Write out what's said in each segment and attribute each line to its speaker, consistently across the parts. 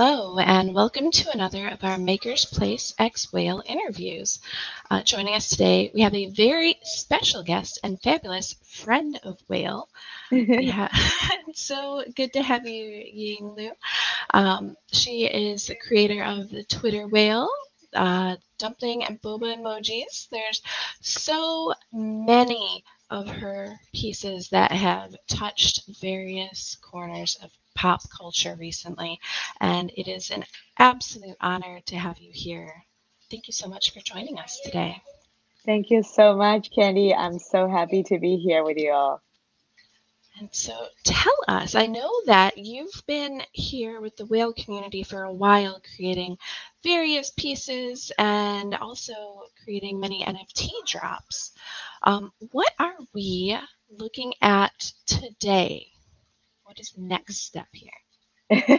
Speaker 1: Hello, and welcome to another of our MakersPlace X Whale interviews. Uh, joining us today, we have a very special guest and fabulous friend of Whale. Yeah, so good to have you, Yiying Lu. Um, she is the creator of the Twitter Whale, uh, dumpling and boba emojis. There's so many of her pieces that have touched various corners of pop culture recently, and it is an absolute honor to have you here. Thank you so much for joining us today.
Speaker 2: Thank you so much, Candy. I'm so happy to be here with you all.
Speaker 1: And so tell us, I know that you've been here with the whale community for a while, creating various pieces and also creating many NFT drops. Um, what are we looking at today? What is the next step here?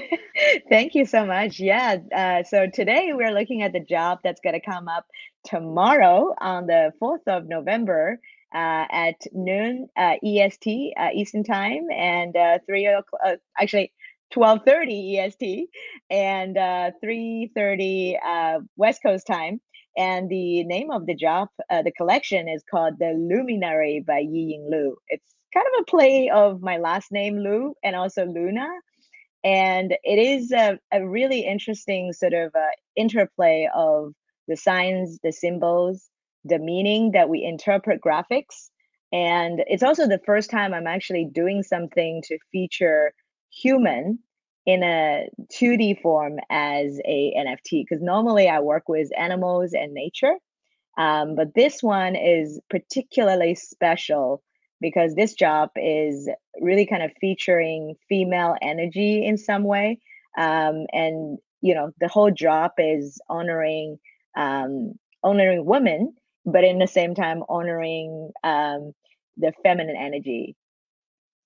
Speaker 2: Thank you so much. Yeah. Uh, so today we're looking at the job that's going to come up tomorrow on the 4th of November uh, at noon uh, EST, uh, Eastern Time, and uh, 3 o'clock, uh, actually 12.30 EST and 3.30 West Coast Time. And the name of the job, the collection is called The Luminary by Yiying Lu. It's kind of a play of my last name Lu, and also Luna. And it is a, a really interesting sort of uh, interplay of the signs, the symbols, the meaning that we interpret graphics. And it's also the first time I'm actually doing something to feature human in a 2D form as a NFT because normally I work with animals and nature. Um, but this one is particularly special because this job is really kind of featuring female energy in some way. Um, and you know the whole job is honoring um, honoring women but in the same time honoring um, the feminine energy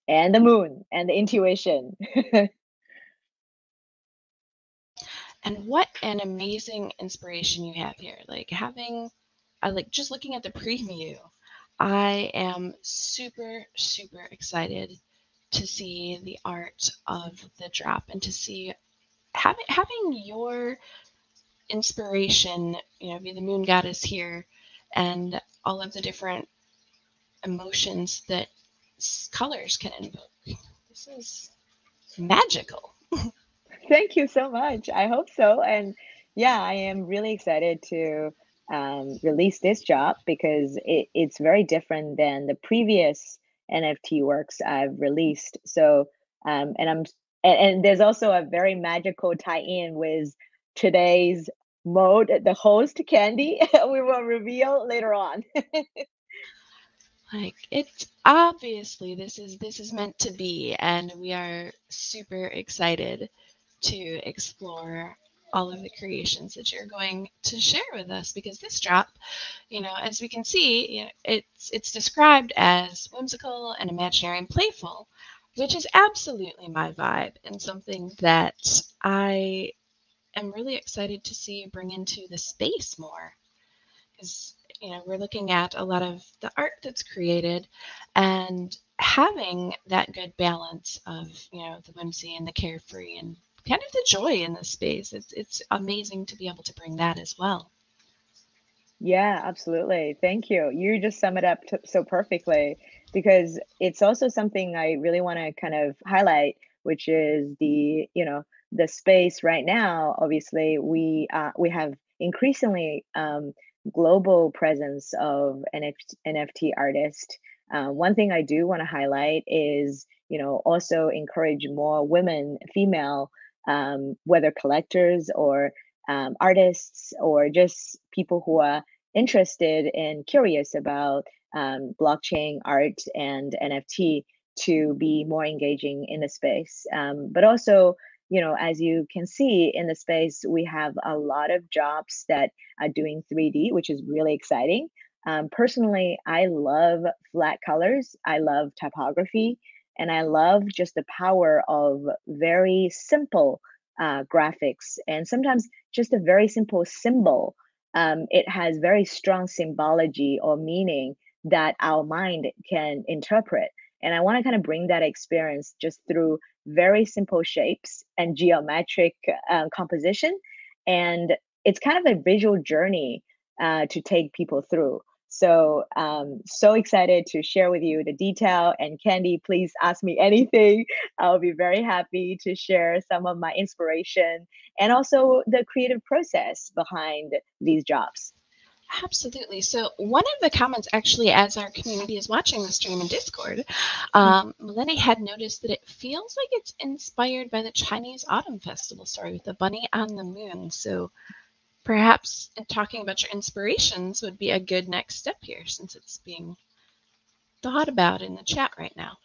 Speaker 2: and the moon and the intuition.
Speaker 1: And what an amazing inspiration you have here like having I like just looking at the preview I am super, super excited to see the art of the drop and to see having having your inspiration, you know, be the moon goddess here and all of the different emotions that colors can invoke. This is magical.
Speaker 2: Thank you so much. I hope so. And yeah, I am really excited to um, release this job because it, it's very different than the previous NFT works I've released. So, um, and I'm and, and there's also a very magical tie-in with today's mode, the host Candy. we will reveal later on.
Speaker 1: like it's obviously this is this is meant to be, and we are super excited to explore all of the creations that you're going to share with us because this drop, you know, as we can see, you know, it's it's described as whimsical and imaginary and playful, which is absolutely my vibe and something that I am really excited to see you bring into the space more. Because you know, we're looking at a lot of the art that's created and having that good balance of, you know, the whimsy and the carefree and kind of the joy in this space. It's it's amazing to be able to bring that as well.
Speaker 2: Yeah, absolutely. Thank you. You just sum it up t- so perfectly because it's also something I really want to kind of highlight, which is the you know the space right now. Obviously, we uh, we have increasingly um, global presence of NFT, NFT artists. Uh, one thing I do want to highlight is you know also encourage more women, female um, whether collectors or um, artists or just people who are interested and curious about um, blockchain art and NFT to be more engaging in the space. Um, but also, you know, as you can see in the space, we have a lot of jobs that are doing 3D, which is really exciting. Um, personally, I love flat colors. I love typography. And I love just the power of very simple uh, graphics and sometimes just a very simple symbol. Um, it has very strong symbology or meaning that our mind can interpret. And I want to kind of bring that experience just through very simple shapes and geometric uh, composition. And it's kind of a visual journey uh, to take people through. So, um, so excited to share with you the detail. And Candy, please ask me anything. I'll be very happy to share some of my inspiration and also the creative process behind these jobs.
Speaker 1: Absolutely. So, one of the comments actually, as our community is watching the stream in Discord, um, had noticed that it feels like it's inspired by the Chinese Autumn Festival story with the bunny on the moon. So, perhaps talking about your inspirations would be a good next step here since it's being thought about in the chat right now.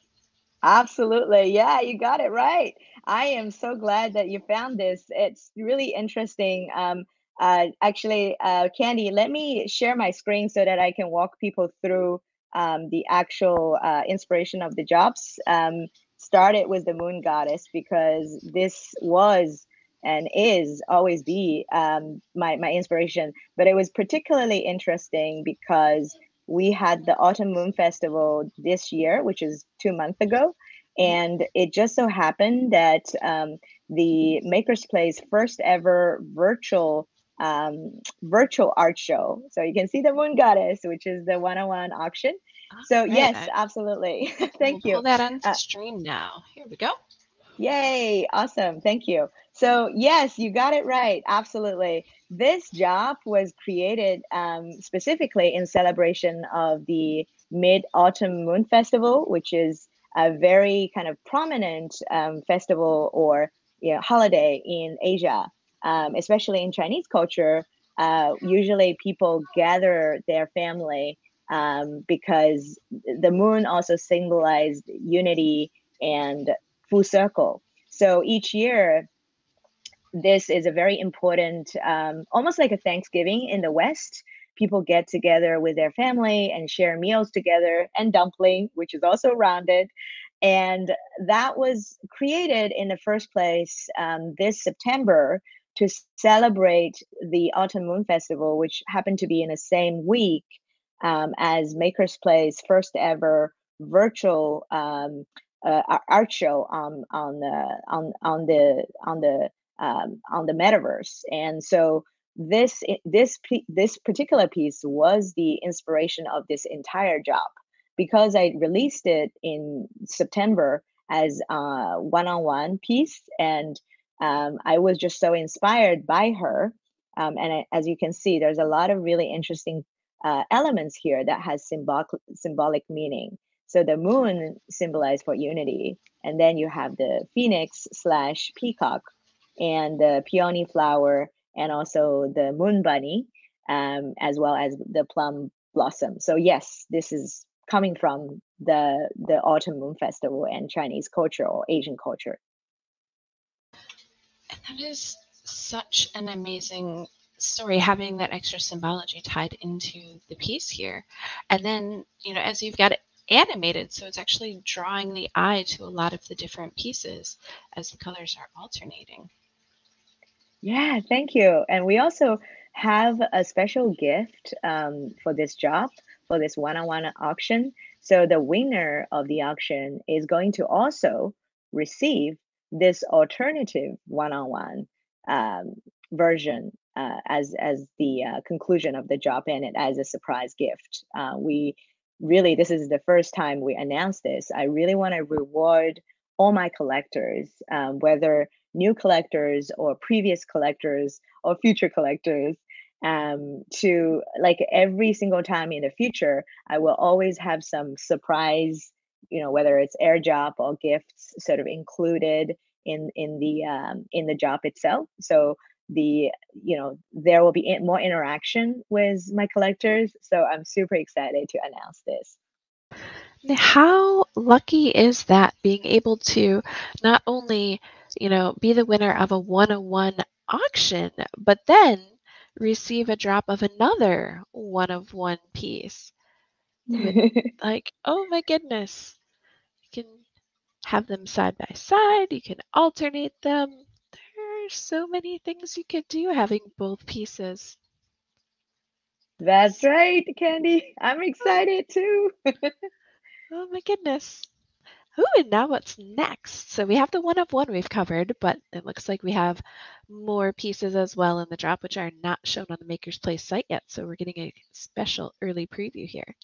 Speaker 2: Absolutely. Yeah, you got it right. I am so glad that you found this. It's really interesting. Um, uh, actually, uh, Candy, let me share my screen so that I can walk people through um, the actual uh, inspiration of the jobs. Um, started with the moon goddess because this was and is always be um, my, my inspiration. But it was particularly interesting because we had the Autumn Moon Festival this year, which is two months ago. And it just so happened that um, the MakersPlace first ever virtual um, virtual art show. So you can see the Moon Goddess, which is the one-on-one auction. so right. yes, absolutely. Thank
Speaker 1: we'll
Speaker 2: you.
Speaker 1: Pull that on uh, stream now. Here we go.
Speaker 2: Yay! Awesome. Thank you. So yes, you got it right. Absolutely. This job was created um, specifically in celebration of the Mid Autumn Moon Festival, which is a very kind of prominent um, festival or you know, holiday in Asia, um, especially in Chinese culture. Uh, usually, people gather their family um, because the moon also symbolized unity and full circle. So each year, this is a very important, um, almost like a Thanksgiving in the West. People get together with their family and share meals together, and dumpling, which is also rounded. And that was created in the first place um, this September to celebrate the Autumn Moon Festival, which happened to be in the same week um, as MakersPlace first ever virtual um, uh, art show on on the on on the on the um, on the metaverse. And so this this this particular piece was the inspiration of this entire job. Because i released it in september as a one-on-one piece and um, i was just so inspired by her. Um, and I, as you can see there's a lot of really interesting uh, elements here that has symbolic symbolic meaning so the moon symbolized for unity, and then you have the phoenix slash peacock, and the peony flower, and also the moon bunny, um, as well as the plum blossom. So yes, this is coming from the the autumn moon festival and Chinese culture or Asian culture.
Speaker 1: And that is such an amazing story having that extra symbology tied into the piece here and then you know as you've got animated, so it's actually drawing the eye to a lot of the different pieces as the colors are alternating.
Speaker 2: Yeah, thank you. And we also have a special gift um, for this job, for this one on one auction. So the winner of the auction is going to also receive this alternative one on one version uh, as as the uh, conclusion of the job and it as a surprise gift. Uh, we really this is the first time we announced this i really want to reward all my collectors um, whether new collectors or previous collectors or future collectors um, to like every single time in the future i will always have some surprise you know whether it's airdrop or gifts sort of included in in the um, in the job itself. So the you know there will be more interaction with my collectors so i'm super excited to announce this.
Speaker 1: How lucky is that being able to not only you know be the winner of a one-on-one auction but then receive a drop of another one of one piece like oh my goodness. You can have them side by side you can alternate them there's so many things you could do having both pieces.
Speaker 2: That's right, Candy. I'm excited too.
Speaker 1: oh my goodness. Ooh, and now what's next? So we have the one of one we've covered, but it looks like we have more pieces as well in the drop, which are not shown on the MakersPlace site yet. So we're getting a special early preview here.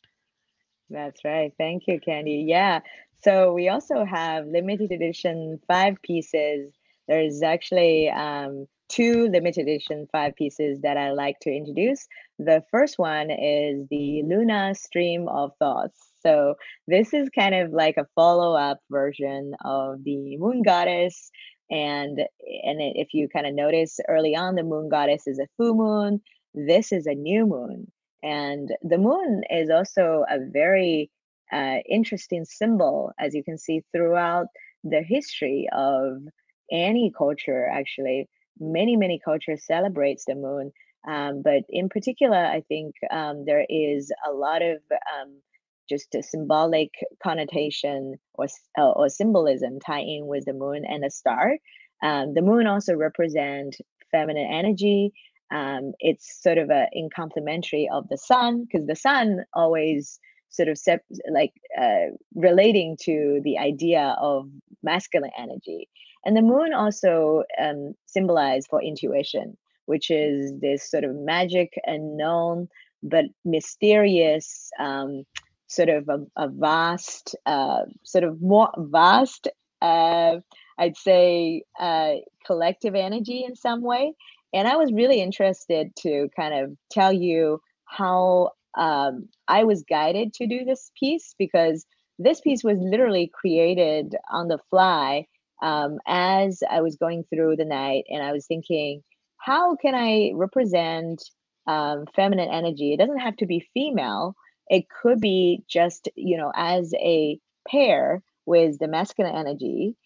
Speaker 2: That's right. Thank you, Candy. Yeah. So we also have limited edition five pieces. There's actually um, two limited edition five pieces that I like to introduce. The first one is the Luna Stream of Thoughts. So this is kind of like a follow-up version of the Moon Goddess. And and if you kind of notice early on, the Moon Goddess is a full moon. This is a new moon. And the moon is also a very uh, interesting symbol, as you can see throughout the history of any culture, actually. Many, many cultures celebrates the moon. Um, but in particular, I think um, there is a lot of um, just a symbolic connotation or, uh, or symbolism tie in with the moon and the star. Um, the moon also represent feminine energy. Um, it's sort of a in complementary of the sun because the sun always sort of sep- like uh, relating to the idea of masculine energy, and the moon also um, symbolize for intuition, which is this sort of magic unknown but mysterious um, sort of a, a vast, uh, sort of more vast, uh, I'd say, uh, collective energy in some way. And I was really interested to kind of tell you how um, I was guided to do this piece because this piece was literally created on the fly um, as I was going through the night and I was thinking, how can I represent um, feminine energy? It doesn't have to be female, it could be just, you know, as a pair with the masculine energy,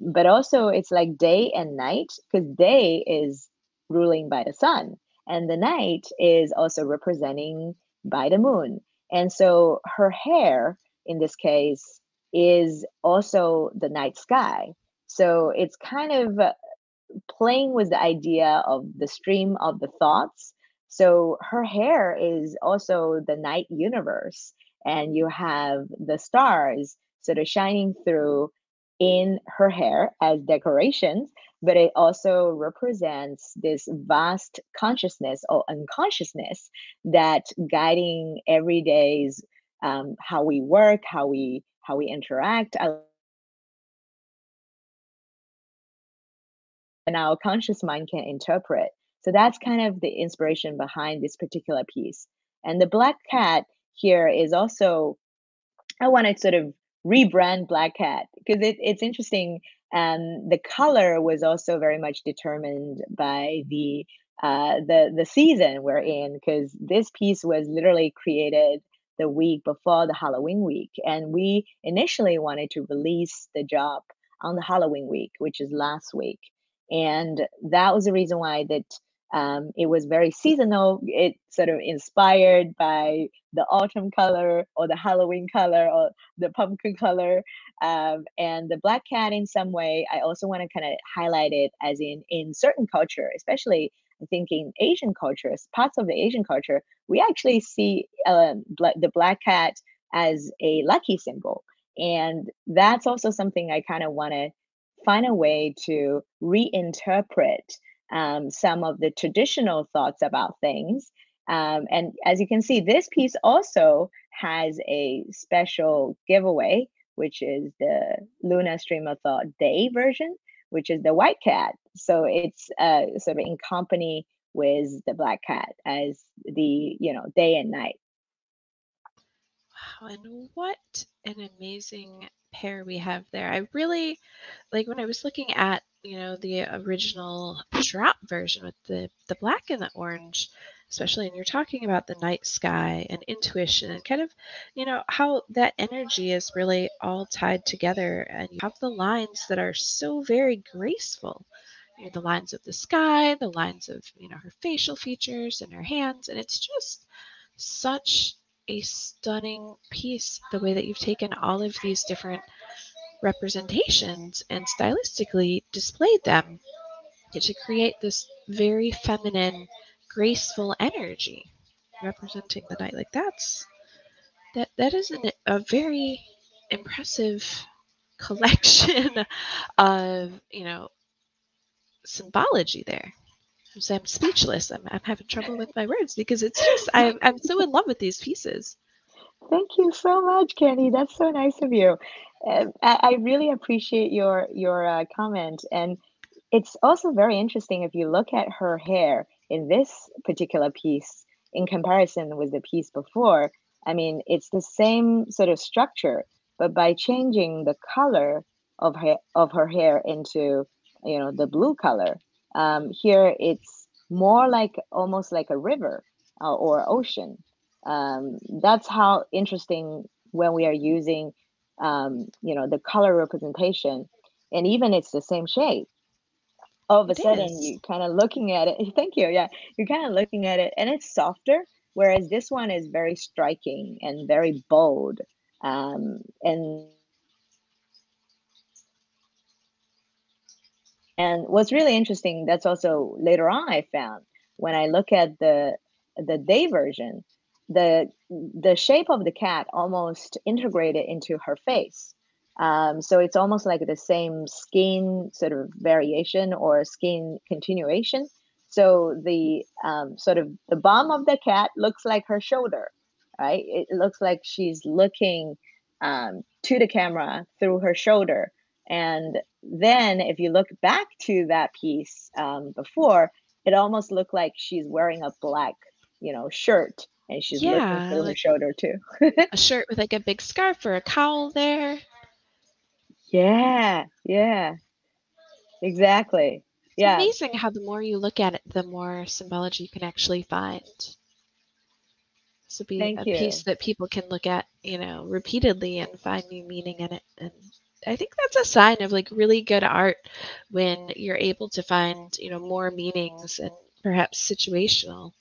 Speaker 2: but also it's like day and night because day is ruling by the sun and the night is also representing by the moon. And so her hair in this case is also the night sky. So it's kind of uh, playing with the idea of the stream of the thoughts so her hair is also the night universe, and you have the stars sort of shining through in her hair as decorations, but it also represents this vast consciousness or unconsciousness that guiding every day's um, how we work, how we how we interact. And our conscious mind can interpret so that's kind of the inspiration behind this particular piece. And the Black Cat here is also, I want to sort of rebrand Black Cat because it, it's interesting. And the color was also very much determined by the uh, the the season we're in because this piece was literally created the week before the Halloween week, and we initially wanted to release the job on the Halloween week, which is last week, and that was the reason why that um, it was very seasonal. It sort of inspired by the autumn color or the Halloween color or the pumpkin color. Um, and the black cat, in some way, I also want to kind of highlight it as in in certain culture, especially I think in Asian cultures, parts of the Asian culture, we actually see uh, the black cat as a lucky symbol. And that's also something I kind of want to find a way to reinterpret um, some of the traditional thoughts about things. Um, and as you can see, this piece also has a special giveaway, which is the Luna Stream of Thought Day version, which is the white cat. So it's uh, sort of in company with the black cat as the, you know, day and night.
Speaker 1: Wow, and what an amazing pair we have there. I really like when I was looking at you know the original drop version with the the black and the orange especially and you're talking about the night sky and intuition and kind of you know how that energy is really all tied together and you have the lines that are so very graceful you know, the lines of the sky the lines of you know her facial features and her hands and it's just such a stunning piece the way that you've taken all of these different representations and stylistically displayed them to create this very feminine, graceful energy representing the night. Like that's that that is an, a very impressive collection of, you know, symbology there. I'm speechless. I'm, I'm having trouble with my words because it's just, I'm, I'm so in love with these pieces.
Speaker 2: Thank you so much, Kenny. That's so nice of you. Uh, I, I really appreciate your your uh, comment, and it's also very interesting if you look at her hair in this particular piece in comparison with the piece before. I mean, it's the same sort of structure, but by changing the color of her of her hair into you know the blue color, um, here it's more like almost like a river uh, or ocean. Um, that's how interesting when we are using um, you know the color representation, and even it's the same shape all of a
Speaker 1: It
Speaker 2: sudden
Speaker 1: is.
Speaker 2: you kind of looking at it thank you yeah you're kind of looking at it and it's softer whereas this one is very striking and very bold um, and and what's really interesting that's also later on i found when i look at the the day version the the shape of the cat almost integrated into her face um, so it's almost like the same skin sort of variation or skin continuation. So the um, sort of the bottom of the cat looks like her shoulder, right? It looks like she's looking um, to the camera through her shoulder. And then if you look back to that piece um, before, it almost looked like she's wearing a black, you know, shirt and she's looking
Speaker 1: Yeah,
Speaker 2: through her shoulder too.
Speaker 1: a shirt with like a big scarf or a cowl there.
Speaker 2: Yeah, yeah, exactly.
Speaker 1: It's
Speaker 2: Yeah,
Speaker 1: amazing how the more you look at it, the more symbology you can actually find. This will be
Speaker 2: thank
Speaker 1: a
Speaker 2: you.
Speaker 1: piece that people can look at, you know, repeatedly and find new meaning in it. And I think that's a sign of like really good art when you're able to find, you know, more meanings and perhaps situational.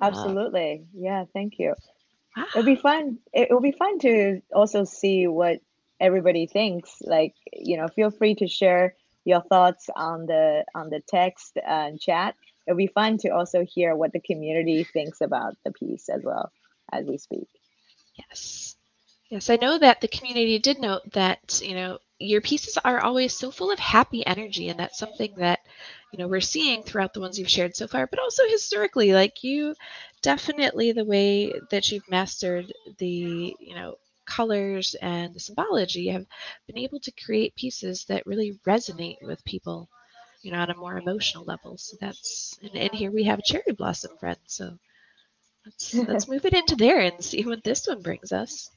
Speaker 1: Um,
Speaker 2: Absolutely. Yeah, thank you. It'll be fun. It'll be fun to also see what everybody thinks. Like, you know, feel free to share your thoughts on the on the text and chat. It'll be fun to also hear what the community thinks about the piece as well as we speak.
Speaker 1: Yes. Yes, I know that the community did note that, you know, your pieces are always so full of happy energy, and that's something that, you know, we're seeing throughout the ones you've shared so far, but also historically, like you definitely the way that you've mastered the, you know, colors and the symbology have been able to create pieces that really resonate with people, you know, on a more emotional level. So that's and, and here we have a cherry blossom friend. So let's let's move it into there and see what this one brings us.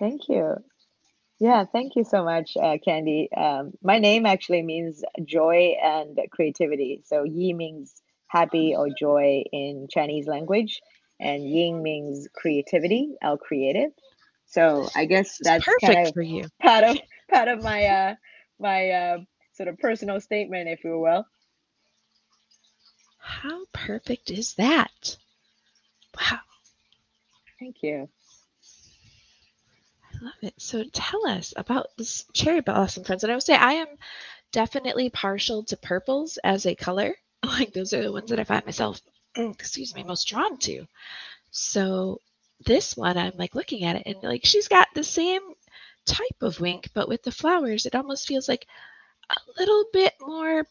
Speaker 2: Thank you. Yeah, thank you so much, uh, Candy. Um, my name actually means joy and creativity. So Yi means happy or joy in Chinese language, and Ying means creativity, or creative. So I guess that's kind
Speaker 1: perfect
Speaker 2: of
Speaker 1: for you.
Speaker 2: part of part of my uh, my uh, sort of personal statement, if you will.
Speaker 1: How perfect is that? Wow,
Speaker 2: Thank you.
Speaker 1: Love it. So tell us about this cherry blossom friends. And I would say I am definitely partial to purples as a color. Like those are the ones that I find myself, mm, excuse me, most drawn to. So this one, I'm like looking at it and like she's got the same type of wink, but with the flowers, it almost feels like a little bit more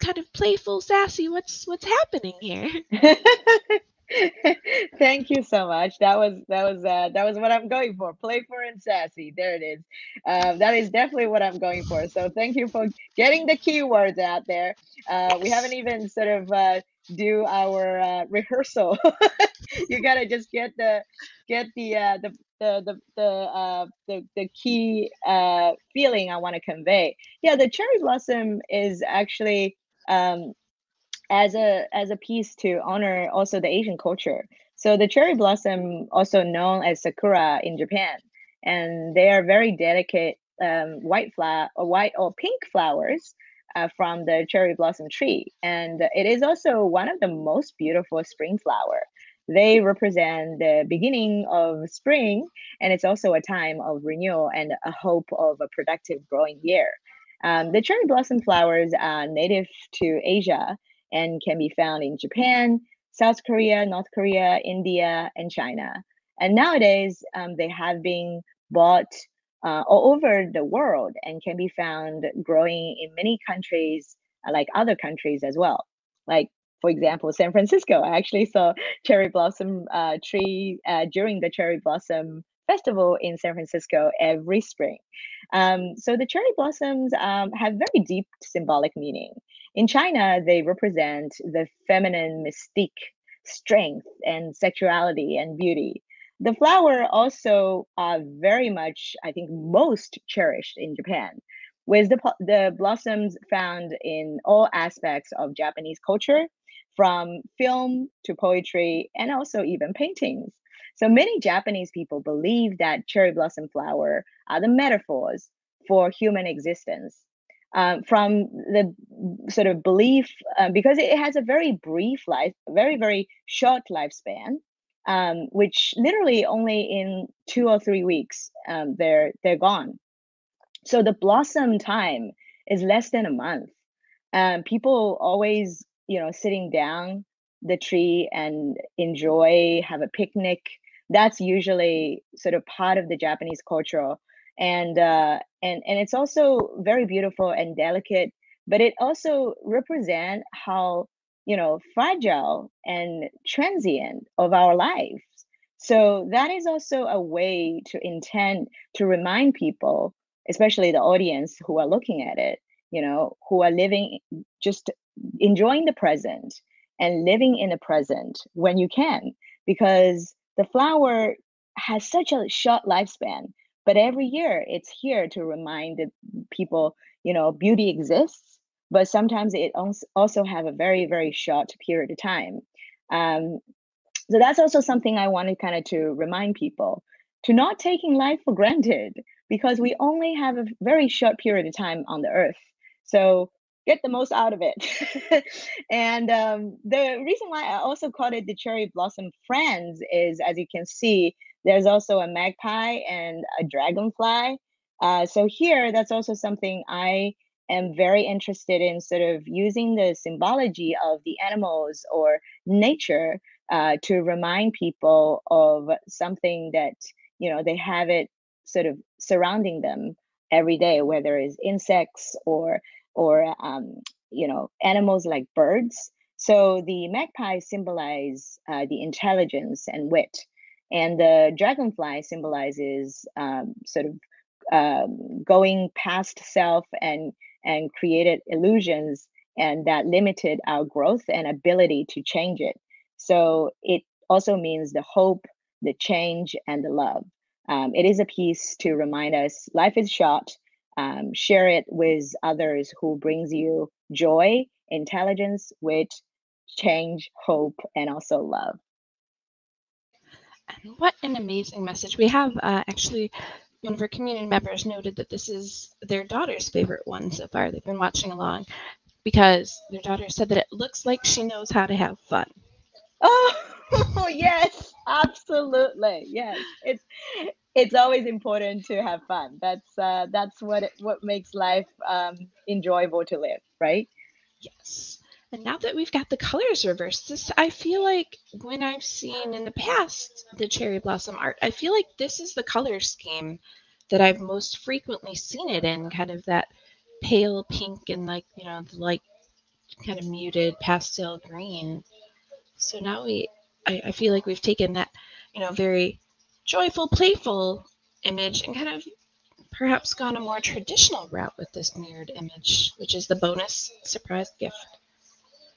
Speaker 1: kind of playful, sassy. What's what's happening here?
Speaker 2: Thank you so much. That was that was uh, that was what I'm going for. Playful and sassy. There it is. Uh, that is definitely what I'm going for. So thank you for getting the keywords out there. Uh, we haven't even sort of uh, do our uh, rehearsal. you gotta just get the get the uh, the the the the, uh, the the key uh, feeling I want to convey. Yeah, the cherry blossom is actually. Um, as a as a piece to honor also the Asian culture. So the cherry blossom, also known as sakura in Japan, and they are very delicate um, white flower or white or pink flowers uh, from the cherry blossom tree, and it is also one of the most beautiful spring flower. They represent the beginning of spring, and it's also a time of renewal and a hope of a productive growing year. Um, the cherry blossom flowers are native to Asia and can be found in Japan, South Korea, North Korea, India, and China. And nowadays, um, they have been bought uh, all over the world and can be found growing in many countries, uh, like other countries as well. Like for example, San Francisco. I actually saw cherry blossom uh, tree uh, during the cherry blossom festival in San Francisco every spring. Um, so the cherry blossoms um, have very deep symbolic meaning. In China, they represent the feminine mystique, strength, and sexuality and beauty. The flower also are very much, I think, most cherished in Japan, with the, the blossoms found in all aspects of Japanese culture, from film to poetry and also even paintings. So many Japanese people believe that cherry blossom flower are the metaphors for human existence. Um, from the sort of belief, uh, because it has a very brief life, very, very short lifespan, um, which literally only in two or three weeks um, they're they're gone. So the blossom time is less than a month. Um, people always, you know, sitting down the tree and enjoy, have a picnic, that's usually sort of part of the Japanese culture, and uh, and and it's also very beautiful and delicate. But it also represents how you know fragile and transient of our lives. So that is also a way to intend to remind people, especially the audience who are looking at it, you know, who are living just enjoying the present and living in the present when you can, because the flower has such a short lifespan, but every year it's here to remind people, you know, beauty exists, but sometimes it also have a very, very short period of time. Um, so that's also something I wanted kind of to remind people to not taking life for granted because we only have a very short period of time on the earth. So get the most out of it. and um, the reason why I also called it the cherry blossom friends is, as you can see, there's also a magpie and a dragonfly. Uh, so here, that's also something I am very interested in, sort of using the symbology of the animals or nature uh, to remind people of something that you know they have it sort of surrounding them every day, whether it's insects or or um, you know animals like birds. So the magpie symbolize uh, the intelligence and wit, and the dragonfly symbolizes um, sort of um, going past self and and created illusions and that limited our growth and ability to change it. So it also means the hope, the change, and the love. Um, it is a piece to remind us life is short um, share it with others who brings you joy intelligence wit change hope and also love.
Speaker 1: And what an amazing message. We have uh, actually one of our community members noted that this is their daughter's favorite one so far. They've been watching along because their daughter said that it looks like she knows how to have fun
Speaker 2: oh yes absolutely yes it's it's always important to have fun. That's uh, that's what what makes life um, enjoyable to live, right?
Speaker 1: Yes. And now that we've got the colors reversed, this I feel like when I've seen in the past the cherry blossom art, I feel like this is the color scheme that I've most frequently seen it in, kind of that pale pink and like you know the like kind of muted pastel green. So now we, I, I feel like we've taken that you know very joyful, playful image and kind of perhaps gone a more traditional route with this mirrored image, which is the bonus surprise gift.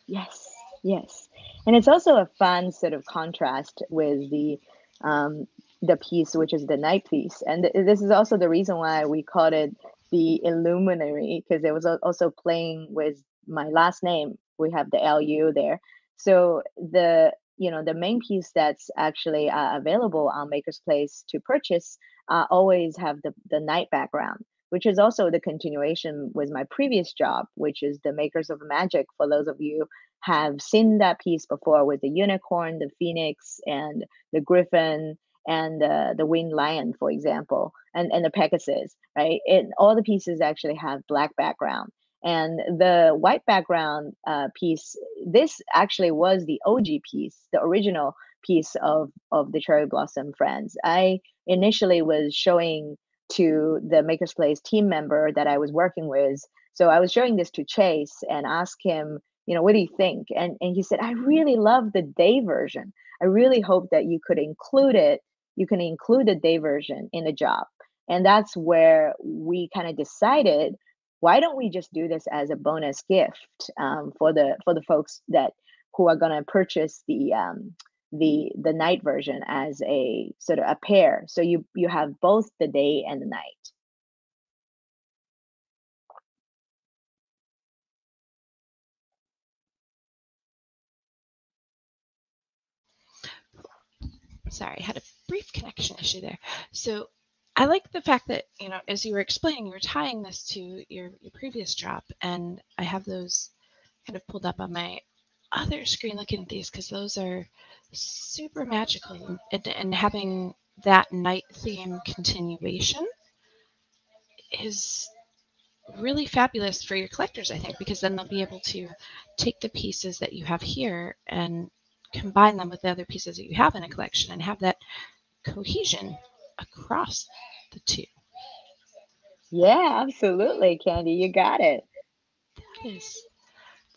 Speaker 2: Yes, yes. And it's also a fun sort of contrast with the um, the piece, which is the night piece. And th- this is also the reason why we called it the Luminary, because it was also playing with my last name. We have the LU there. So the you know the main piece that's actually uh, available on MakersPlace to purchase uh, always have the the night background, which is also the continuation with my previous job, which is the Makers of Magic. For those of you have seen that piece before with the unicorn, the phoenix, and the griffin and uh, the winged lion, for example, and, and the Pegasus, right? It, all the pieces actually have black background. And the white background uh, piece, this actually was the OG piece, the original piece of of the cherry blossom friends. I initially was showing to the MakersPlace team member that I was working with. So I was showing this to Chase and asked him, you know, what do you think? And and he said, I really love the day version. I really hope that you could include it. You can include the day version in the job. And that's where we kind of decided why don't we just do this as a bonus gift um, for the for the folks that who are going to purchase the um, the the night version as a sort of a pair? So you you have both the day and the night.
Speaker 1: Sorry i had a brief connection issue there. So I like the fact that, you know, as you were explaining, you were tying this to your, your previous drop, and I have those kind of pulled up on my other screen looking at these because those are super magical and, and having that night theme continuation is really fabulous for your collectors, I think, because then they'll be able to take the pieces that you have here and combine them with the other pieces that you have in a collection and have that cohesion across the two.
Speaker 2: Yeah, absolutely, Candy. You got it.
Speaker 1: That is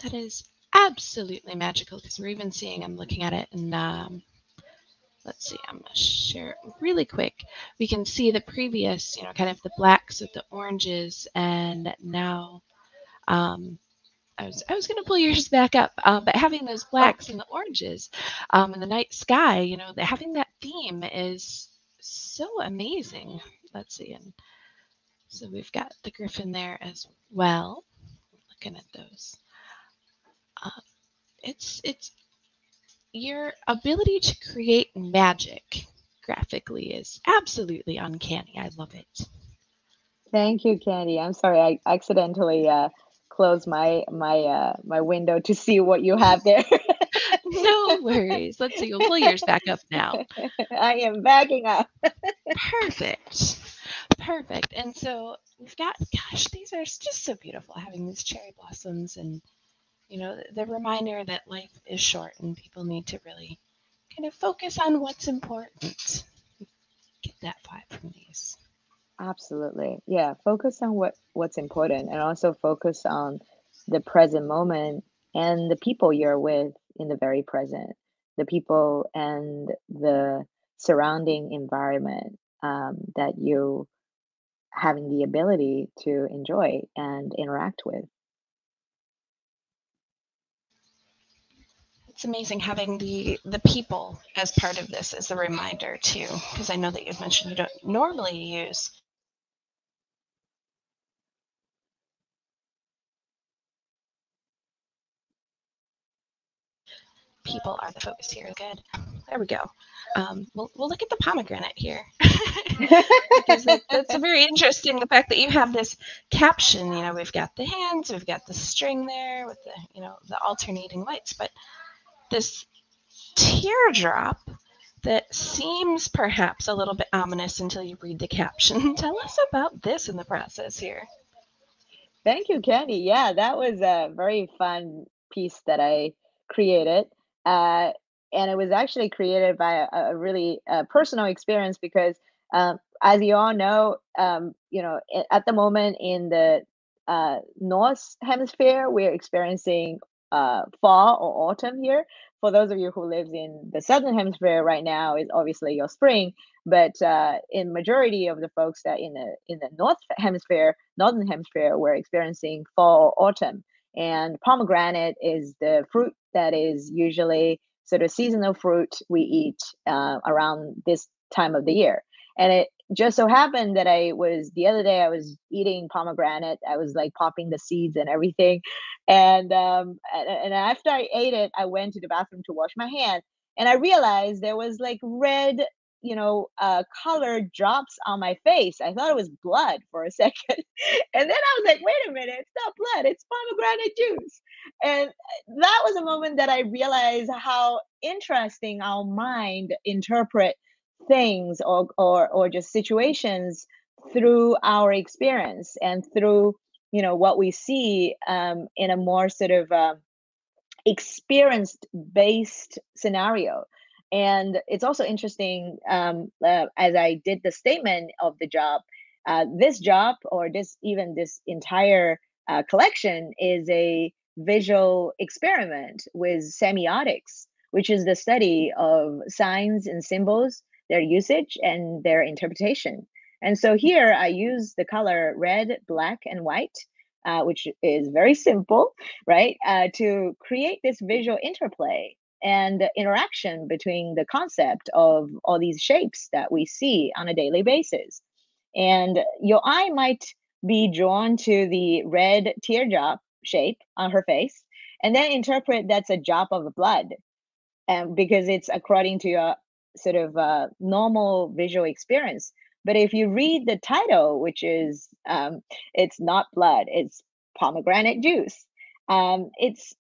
Speaker 1: that is absolutely magical because we're even seeing. I'm looking at it, and um, let's see. I'm gonna share it really quick. We can see the previous, you know, kind of the blacks with the oranges, and now. Um, I was, I was going to pull yours back up, um, but having those blacks and the oranges um, and the night sky, you know, having that theme is so amazing. Let's see. And so we've got the griffin there as well. Looking at those. Uh, it's it's your ability to create magic graphically is absolutely uncanny. I love it.
Speaker 2: Thank you, Candy. I'm sorry I accidentally uh, closed my my uh, my window to see what you have there.
Speaker 1: no worries. Let's see. You'll pull yours back up now.
Speaker 2: I am backing up.
Speaker 1: Perfect. Perfect. And so we've got, gosh, these are just so beautiful having these cherry blossoms and, you know, the, the reminder that life is short and people need to really kind of focus on what's important. Get that vibe from these.
Speaker 2: Absolutely. Yeah. Focus on what, what's important and also focus on the present moment and the people you're with in the very present, the people and the surrounding environment um, that you having the ability to enjoy and interact with.
Speaker 1: It's amazing having the the people as part of this as a reminder too, because I know that you've mentioned you don't normally use people are the focus here. Good. There we go. Um, we'll, we'll look at the pomegranate here because it, it's very interesting the fact that you have this caption. You know, we've got the hands, we've got the string there with the you know the alternating lights, but this teardrop that seems perhaps a little bit ominous until you read the caption. Tell us about this in the process here.
Speaker 2: Thank you, Candy. Yeah, that was a very fun piece that I created. Uh, and it was actually created by a, a really uh, personal experience because, um, as you all know, um, you know, at the moment in the uh, North Hemisphere, we're experiencing uh, fall or autumn here. For those of you who live in the Southern Hemisphere right now, is obviously your spring. But in majority of the folks that in the in the North Hemisphere, Northern Hemisphere, we're experiencing fall or autumn. And pomegranate is the fruit that is usually sort of seasonal fruit we eat uh, around this time of the year. And it just so happened that I was the other day I was eating pomegranate. I was like popping the seeds and everything, and um, and, and after I ate it, I went to the bathroom to wash my hands, and I realized there was like red you know, color drops on my face. I thought it was blood for a second. and then I was like, wait a minute, it's not blood, it's pomegranate juice. And uh, that was a moment that I realized how interesting our mind interpret things or, or, or just situations through our experience and through, you know, what we see um, in a more sort of uh, experienced based scenario and it's also interesting um, uh, as I did the statement of the job. Uh, this job, or this even this entire uh, collection, is a visual experiment with semiotics, which is the study of signs and symbols, their usage and their interpretation. And so here I use the color red, black, and white, uh, which is very simple, right? Uh, to create this visual interplay and the interaction between the concept of all these shapes that we see on a daily basis. And your eye might be drawn to the red teardrop shape on her face and then interpret that's a drop of blood um, because it's according to your sort of uh, normal visual experience. But if you read the title, which is um, it's not blood, it's pomegranate juice. Um, it's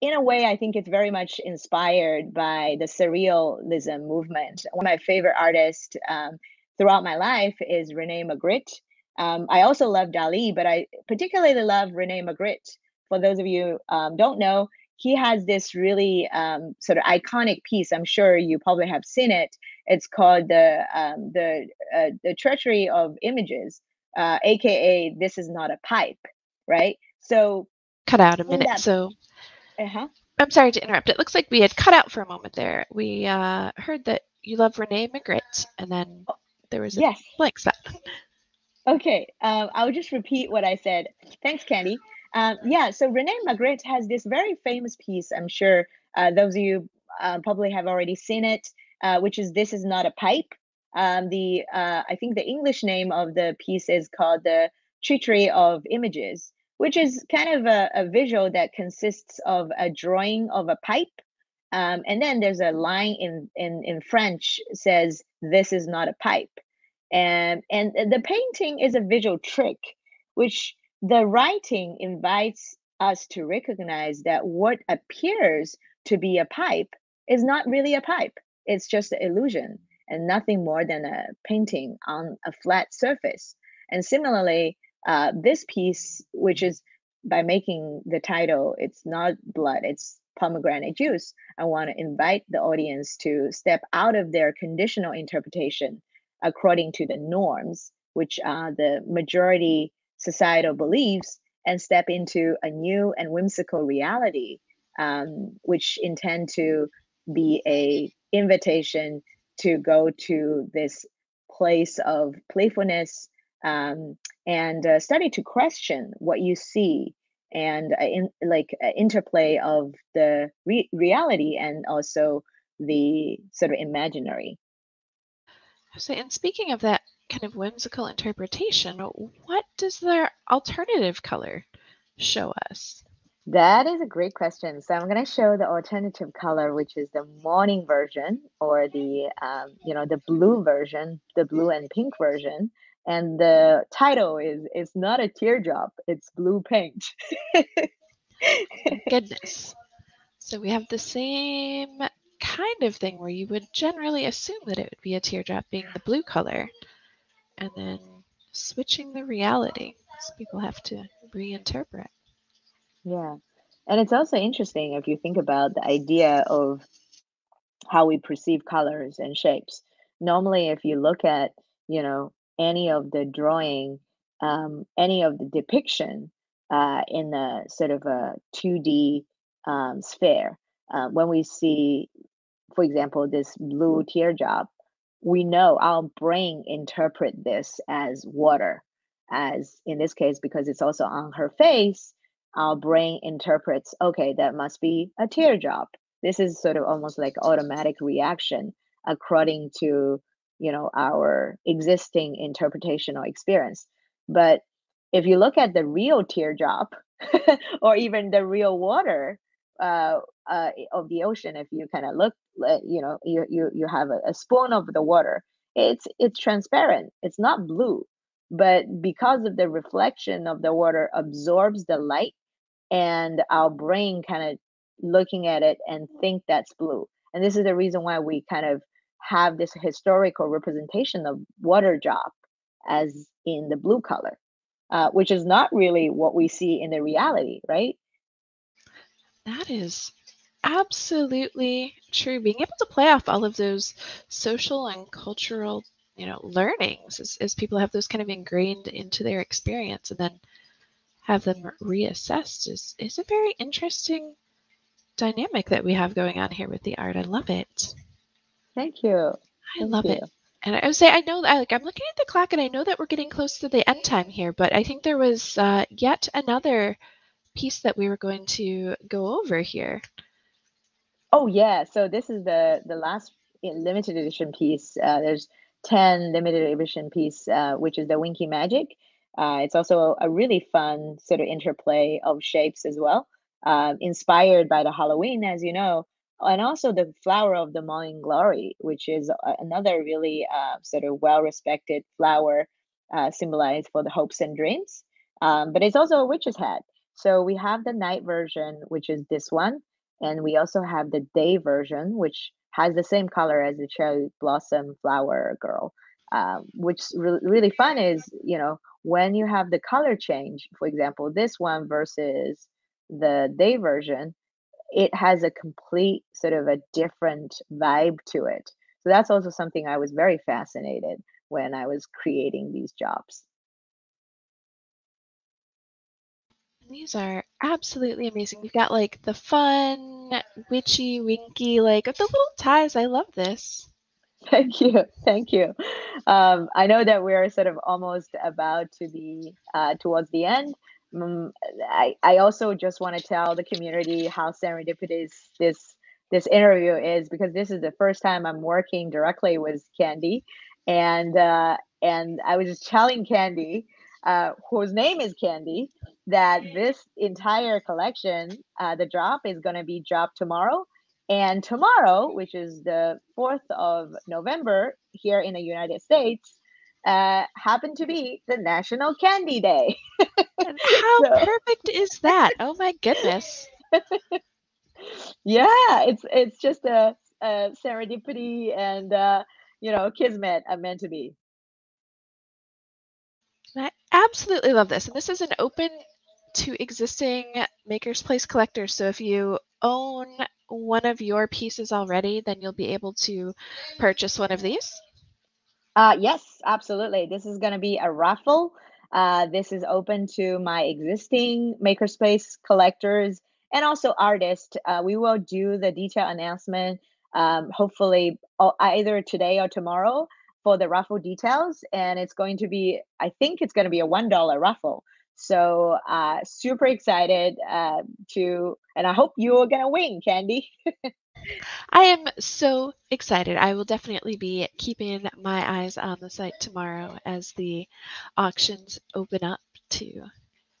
Speaker 2: in a way, I think it's very much inspired by the surrealism movement. One of my favorite artists um, throughout my life is Rene Magritte. Um, I also love Dali, but I particularly love Rene Magritte. For those of you um, don't know, he has this really um, sort of iconic piece. I'm sure you probably have seen it. It's called the um, the uh, the treachery of images, uh, aka "This is not a pipe," right? So
Speaker 1: cut out a minute. That, so,
Speaker 2: uh-huh.
Speaker 1: I'm sorry to interrupt. It looks like we had cut out for a moment there. We uh, heard that you love Rene Magritte, and then there was a yes. blank spot.
Speaker 2: Okay, um, I'll just repeat what I said. Thanks, Candy. Um, yeah, so Rene Magritte has this very famous piece. I'm sure uh, those of you uh, probably have already seen it, uh, which is "This Is Not a Pipe." Um, the uh, I think the English name of the piece is called "The Treachery of Images," which is kind of a, a visual that consists of a drawing of a pipe, um, and then there's a line in in in French says "This is not a pipe," and and the painting is a visual trick, which the writing invites us to recognize that what appears to be a pipe is not really a pipe. It's just an illusion and nothing more than a painting on a flat surface. And similarly, uh, this piece, which is by making the title, it's not blood, it's pomegranate juice. I want to invite the audience to step out of their conditional interpretation according to the norms, which are the majority societal beliefs and step into a new and whimsical reality, um, which intend to be a invitation to go to this place of playfulness um, and uh, study to question what you see and uh, in like uh, interplay of the re- reality and also the sort of imaginary.
Speaker 1: So, and speaking of that, kind of whimsical interpretation, what does their alternative color show us?
Speaker 2: That is a great question. So I'm going to show the alternative color, which is the morning version, or the um, you know the blue version, the blue and pink version. And the title is "It's not a teardrop; it's blue paint."
Speaker 1: Goodness. So we have the same kind of thing where you would generally assume that it would be a teardrop being the blue color and then switching the reality. So people have to reinterpret.
Speaker 2: Yeah. And it's also interesting if you think about the idea of how we perceive colors and shapes. Normally, if you look at, you know, any of the drawing, um, any of the depiction uh, in the sort of a 2D um, sphere, uh, when we see, for example, this blue teardrop, we know our brain interpret this as water as in this case because it's also on her face our brain interprets okay that must be a teardrop this is sort of almost like automatic reaction according to you know our existing interpretation or experience. But if you look at the real teardrop or even the real water uh, uh, of the ocean if you kind of look you know you you you have a, a spoon of the water it's it's transparent it's not blue. But because of the reflection of the water absorbs the light and our brain kind of looking at it and think that's blue. And this is the reason why we kind of have this historical representation of water drop as in the blue color uh, which is not really what we see in the reality right
Speaker 1: that is absolutely true. Being able to play off all of those social and cultural, you know, learnings as, as people have those kind of ingrained into their experience and then have them reassessed is, is a very interesting dynamic that we have going on here with the art. I love it.
Speaker 2: Thank you.
Speaker 1: I love it. And I would say I know that like I'm looking at the clock and I know that we're getting close to the end time here, but I think there was uh, yet another piece that we were going to go over here.
Speaker 2: Oh yeah, so this is the the last limited edition piece. Uh, there's ten limited edition piece, uh, which is the Winky Magic. Uh, it's also a really fun sort of interplay of shapes as well, uh, inspired by the Halloween, as you know, and also the flower of the morning glory, which is another really uh, sort of well respected flower uh, symbolized for the hopes and dreams. Um, but it's also a witch's hat. So we have the night version, which is this one, and we also have the day version, which has the same color as the cherry blossom flower girl. Um, which re- really fun is, you know, when you have the color change, for example, this one versus the day version, it has a complete sort of a different vibe to it. So that's also something I was very fascinated when I was creating these jobs.
Speaker 1: These are absolutely amazing. We've got like the fun, witchy, winky, like the little ties. I love this.
Speaker 2: Thank you. Thank you. Um, I know that we're sort of almost about to be uh, towards the end. Um, I, I also just want to tell the community how serendipitous this this interview is because this is the first time I'm working directly with Candy, and uh, and I was just telling Candy, uh, whose name is Candy, that this entire collection, uh, the drop is going to be dropped tomorrow. And tomorrow, which is the 4th of November here in the United States, uh, happened to be the National Candy Day.
Speaker 1: How so. perfect is that? Oh my goodness.
Speaker 2: yeah, it's it's just a, a serendipity and uh, you know kismet are meant to be.
Speaker 1: I absolutely love this. And this is an open to existing MakersPlace collectors. So if you own one of your pieces already, then you'll be able to purchase one of these.
Speaker 2: Uh, yes, absolutely. This is going to be a raffle. Uh, this is open to my existing MakersPlace collectors and also artists. Uh, we will do the detailed announcement um, hopefully either today or tomorrow for the raffle details. And it's going to be, I think it's going to be a $1 raffle. So uh, super excited uh, to, and I hope you're gonna win, Candy.
Speaker 1: I am so excited. I will definitely be keeping my eyes on the site tomorrow as the auctions open up to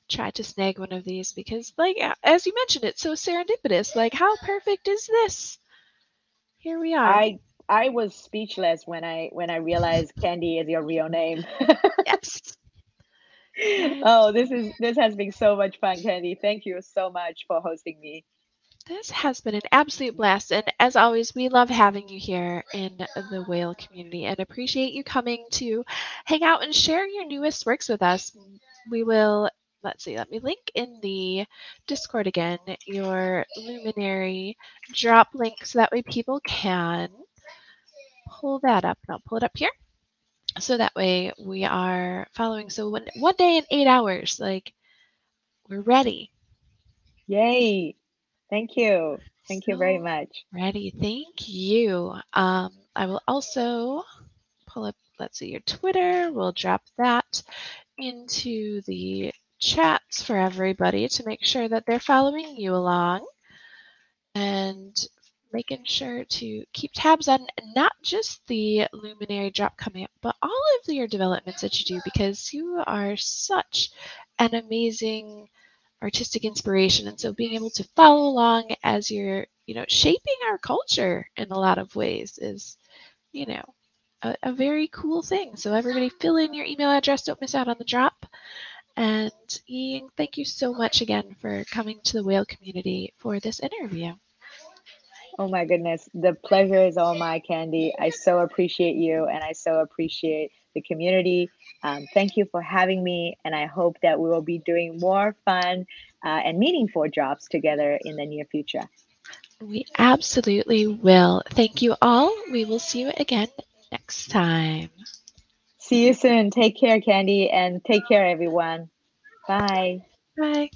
Speaker 1: try to snag one of these because, like, as you mentioned, it's so serendipitous. Like, how perfect is this? Here we are.
Speaker 2: I I was speechless when I when I realized Candy is your real name.
Speaker 1: yes
Speaker 2: oh, this is this has been so much fun, Candy. Thank you so much for hosting me.
Speaker 1: This has been an absolute blast. And as always, we love having you here in the whale community and appreciate you coming to hang out and share your newest works with us. We will, let's see, let me link in the Discord again your Luminary drop link so that way people can pull that up. And I'll pull it up here so that way we are following so one, one day in eight hours like we're ready.
Speaker 2: Yay. Thank you. Thank so you very much.
Speaker 1: ready. Thank you. Um i will also pull up let's see your twitter. We'll drop that into the chats for everybody to make sure that they're following you along. And making sure to keep tabs on not just the luminary drop coming up, but all of your developments that you do because you are such an amazing artistic inspiration. And so being able to follow along as you're, you know, shaping our culture in a lot of ways is, you know, a, a very cool thing. So everybody fill in your email address, don't miss out on the drop. And thank you so much again for coming to the whale community for this interview.
Speaker 2: Oh my goodness. The pleasure is all my candy. I so appreciate you and I so appreciate the community. Um, thank you for having me. And I hope that we will be doing more fun uh, and meaningful jobs together in the near future.
Speaker 1: We absolutely will. Thank you all. We will see you again next time.
Speaker 2: See you soon. Take care, Candy, and take care, everyone. Bye.
Speaker 1: Bye.